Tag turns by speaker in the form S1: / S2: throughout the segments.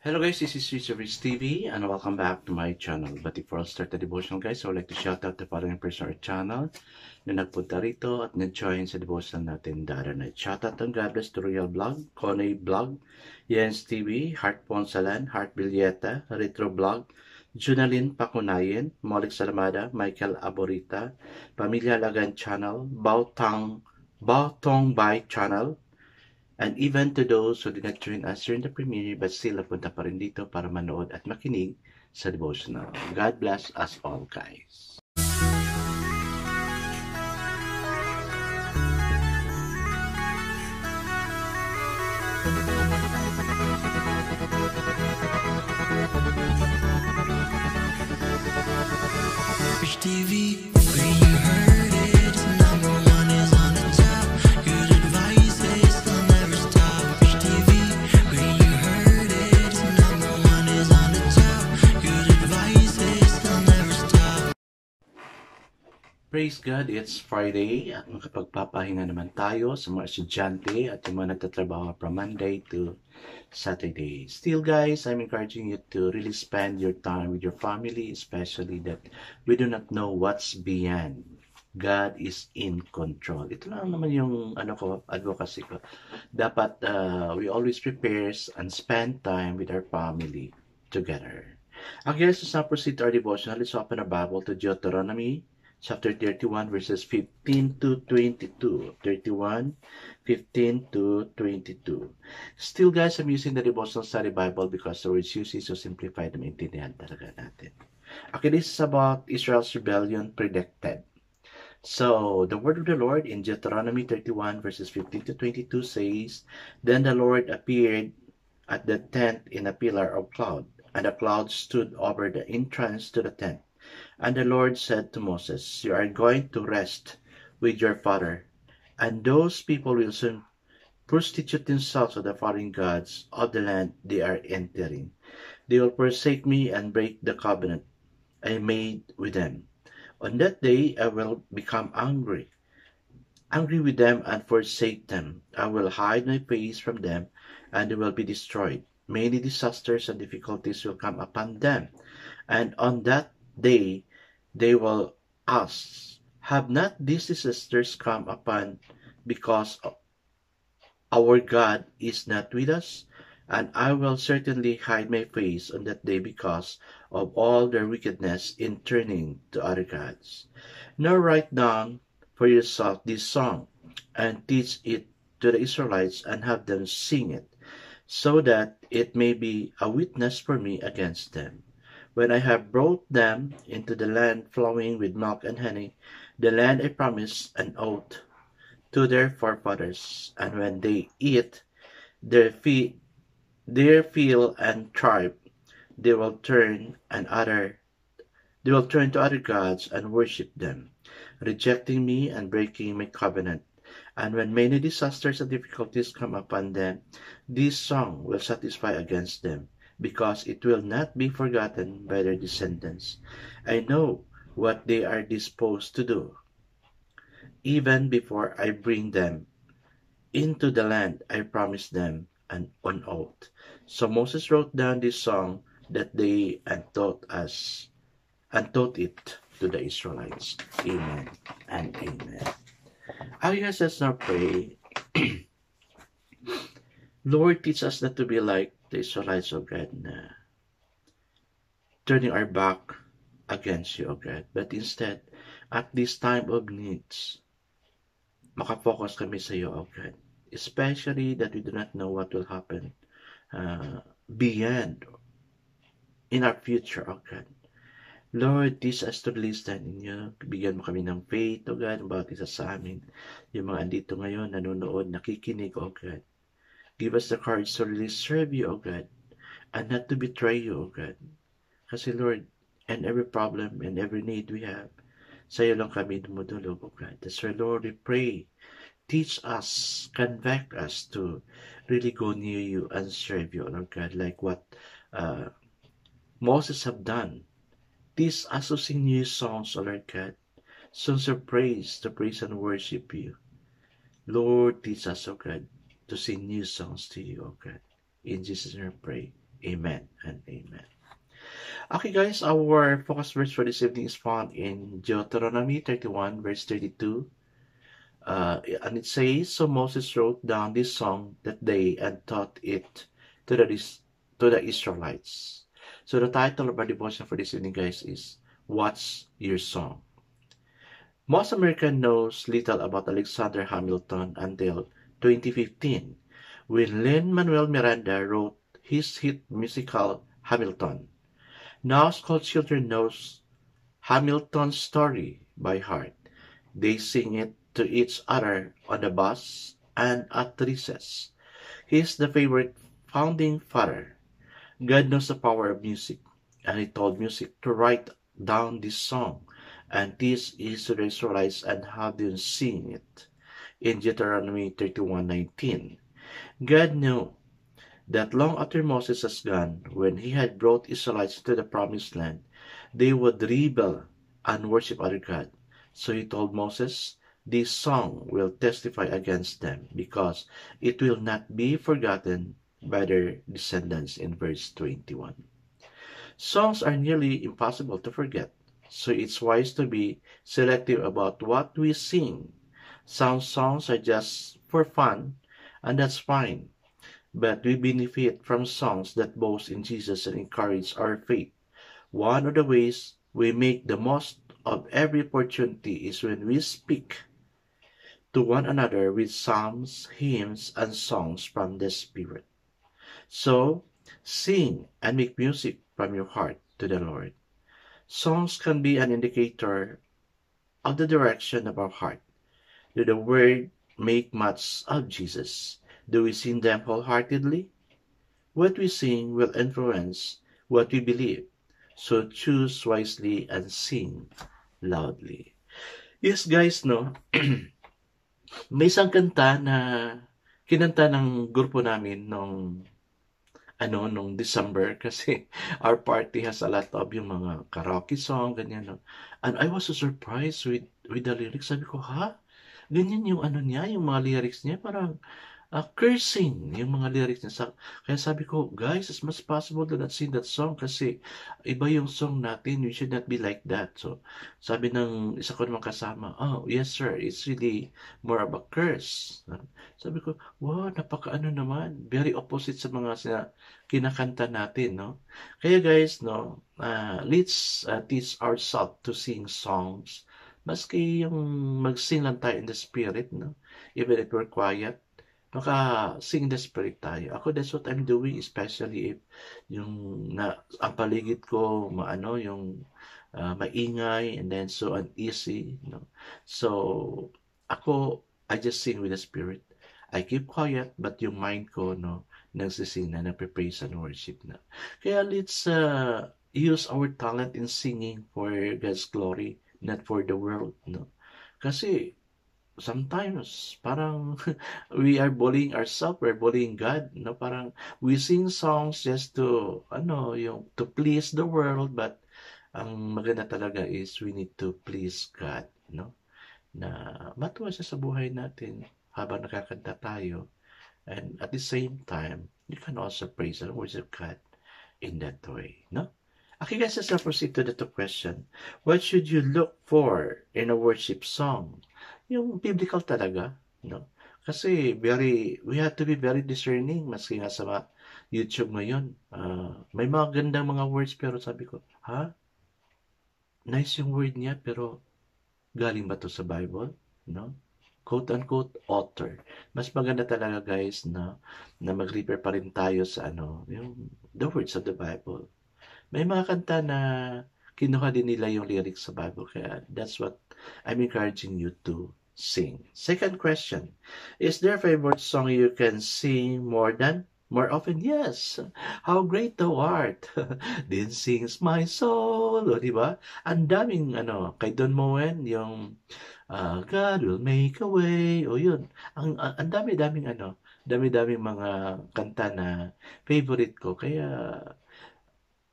S1: Hello guys, this is Sweet Service TV and welcome back to my channel. But before I start the devotional guys, I would like to shout out the following person or channel na nagpunta rito at nag-join sa devotional natin other night. Shout out ang God Bless Tutorial Vlog, Coney Vlog, Jens TV, Heart Ponsalan, Heart Bilyeta, Retro Vlog, Junalyn Pakunayan, Molik Salamada, Michael Aborita, Pamilya Lagan Channel, Bautang, Bautong Bai Channel, And even to those who did not join us during the premiere but still napunta pa rin dito para manood at makinig sa devotional. God bless us all guys.
S2: TV, where
S1: Praise God, it's Friday at makapagpapahinga naman tayo sa mga estudyante at yung mga nagtatrabaho from Monday to Saturday. Still guys, I'm encouraging you to really spend your time with your family, especially that we do not know what's beyond. God is in control. Ito lang naman yung ano ko, advocacy ko. Dapat uh, we always prepare and spend time with our family together. Okay, let's now proceed to our devotional. Let's open our Bible to Deuteronomy chapter 31 verses 15 to 22 31 15 to 22 still guys I'm using the devotional study bible because the words used is so simplified na maintindihan talaga natin. Okay this is about Israel's rebellion predicted. So the word of the Lord in Deuteronomy 31 verses 15 to 22 says then the Lord appeared at the tent in a pillar of cloud and the cloud stood over the entrance to the tent and the Lord said to Moses, You are going to rest with your father, and those people will soon prostitute themselves to the foreign gods of the land they are entering. They will forsake me and break the covenant I made with them. On that day I will become angry, angry with them and forsake them. I will hide my face from them, and they will be destroyed. Many disasters and difficulties will come upon them, and on that day they will ask, Have not these disasters come upon because our God is not with us? And I will certainly hide my face on that day because of all their wickedness in turning to other gods. Now write down for yourself this song and teach it to the Israelites and have them sing it, so that it may be a witness for me against them. When I have brought them into the land flowing with milk and honey, the land I promised an oath to their forefathers, and when they eat their feet, their fill and tribe, they will turn and other they will turn to other gods and worship them, rejecting me and breaking my covenant. And when many disasters and difficulties come upon them, this song will satisfy against them because it will not be forgotten by their descendants. I know what they are disposed to do, even before I bring them into the land I promised them and on oath. So Moses wrote down this song that they and taught us and taught it to the Israelites. Amen and amen. Guess let's now pray. Lord, teach us not to be like the Israelites, O God, na turning our back against you, O God. But instead, at this time of needs, makafocus kami sa iyo, O God. Especially that we do not know what will happen uh, beyond in our future, O God. Lord, teach us to really stand in you. Bigyan mo kami ng faith, O God, bawat isa sa amin. Yung mga andito ngayon, nanonood, nakikinig, O God. Give us the courage to really serve you, O God, and not to betray you, O God. Kasi Lord, and every problem and every need we have, sa iyo lang kami dumudulog, O God. That's why, Lord, we pray, teach us, convict us to really go near you and serve you, Lord God, like what uh, Moses have done. Teach us to sing new songs, O Lord God, songs of praise, to praise and worship you. Lord, teach us, O God, to sing new songs to you, O God. In Jesus' name I pray. Amen and amen. Okay, guys, our focus verse for this evening is found in Deuteronomy 31, verse 32. Uh, and it says, So Moses wrote down this song that day and taught it to the, to the Israelites. So the title of our devotion for this evening, guys, is What's Your Song? Most American knows little about Alexander Hamilton until 2015, when Lin-Manuel Miranda wrote his hit musical Hamilton. Now school children knows Hamilton's story by heart. They sing it to each other on the bus and at recess. He is the favorite founding father. God knows the power of music, and he told music to write down this song and this is to and have them sing it in Deuteronomy 31:19. God knew that long after Moses has gone, when he had brought Israelites to the promised land, they would rebel and worship other God. So he told Moses, this song will testify against them because it will not be forgotten by their descendants in verse 21. Songs are nearly impossible to forget so it's wise to be selective about what we sing. Some songs are just for fun, and that's fine. But we benefit from songs that boast in Jesus and encourage our faith. One of the ways we make the most of every opportunity is when we speak to one another with psalms, hymns, and songs from the Spirit. So, sing and make music from your heart to the Lord. Songs can be an indicator of the direction of our heart. Do the word make much of Jesus? Do we sing them wholeheartedly? What we sing will influence what we believe. So choose wisely and sing loudly. Yes, guys, no? May isang kanta na kinanta ng grupo namin nung ano, nung December kasi our party has a lot of yung mga karaoke song, ganyan. No? And I was so surprised with, with the lyrics. Sabi ko, ha? Ganyan yung ano niya, yung mga lyrics niya, parang uh, cursing yung mga lyrics niya. Kaya sabi ko, guys, as much possible do not sing that song kasi iba yung song natin. We should not be like that. So, sabi ng isa ko naman kasama, oh, yes sir, it's really more of a curse. Sabi ko, wow, napaka-ano naman. Very opposite sa mga sina, kinakanta natin, no? Kaya guys, no, uh, let's uh, teach ourselves to sing songs. Maski yung mag-sing lang tayo in the spirit, no? Even if we're quiet, maka-sing the spirit tayo. Ako, that's what I'm doing, especially if yung na, ang paligid ko, maano, yung uh, maingay, and then so uneasy, you know. So, ako, I just sing with the spirit. I keep quiet, but yung mind ko, no, nagsising na, nagpe-praise and worship na. Kaya let's uh, use our talent in singing for God's glory, not for the world, no. Kasi, sometimes parang we are bullying ourselves, we're bullying God, no? Parang we sing songs just to ano, yung to please the world, but ang maganda talaga is we need to please God, no? Na matuwa siya sa buhay natin habang nakakanta tayo. And at the same time, you can also praise and worship God in that way, no? Okay guys, let's proceed to the question. What should you look for in a worship song? yung biblical talaga, no? Kasi very, we have to be very discerning, maski nga sa YouTube ngayon. Uh, may mga gandang mga words, pero sabi ko, ha? Nice yung word niya, pero galing ba to sa Bible? No? Quote-unquote author. Mas maganda talaga guys na, na mag-refer pa rin tayo sa ano, yung the words of the Bible. May mga kanta na kinuha din nila yung lyrics sa Bible. Kaya that's what I'm encouraging you to sing. Second question, is there a favorite song you can sing more than more often? Yes. How great thou art. Then sings my soul. O, di ba? Ang daming, ano, kay Don Moen, yung uh, God will make a way. O, yun. Ang, ang dami-daming, ano, dami-daming mga kanta na favorite ko. Kaya,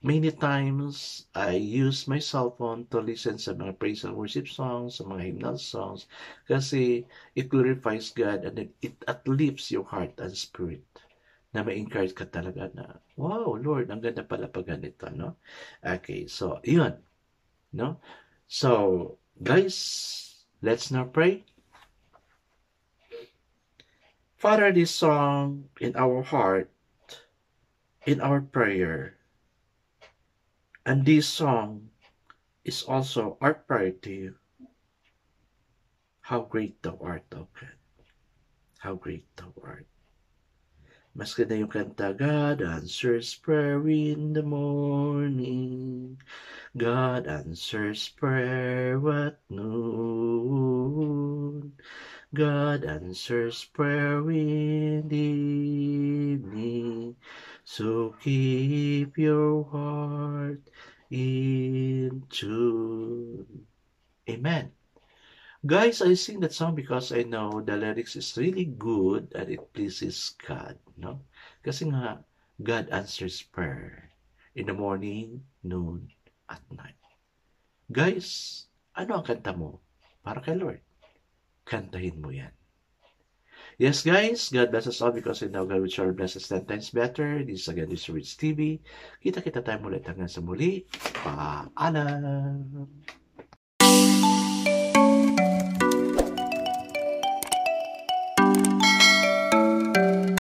S1: Many times, I use my cell phone to listen sa mga praise and worship songs, sa mga hymnal songs, kasi it glorifies God and it uplifts your heart and spirit. na ma-encourage ka talaga na, wow, Lord, ang ganda pala pag ganito, no? Okay, so, yun. No? So, guys, let's now pray. Father, this song in our heart, in our prayer, and this song is also our prayer to you. How great thou art, O God. How great thou art. Mas ganda yung kanta, God answers prayer in the morning. God answers prayer at noon. God answers prayer in the evening. So keep your heart in tune. Amen. Guys, I sing that song because I know the lyrics is really good and it pleases God, no? Kasi nga, God answers prayer in the morning, noon, at night. Guys, ano ang kanta mo para kay Lord? Kantahin mo yan. Yes, guys, God bless us all because I know God will surely bless us 10 times better. This is again, is Rich TV. Kita-kita tayo muli hanggang sa muli. Paalam!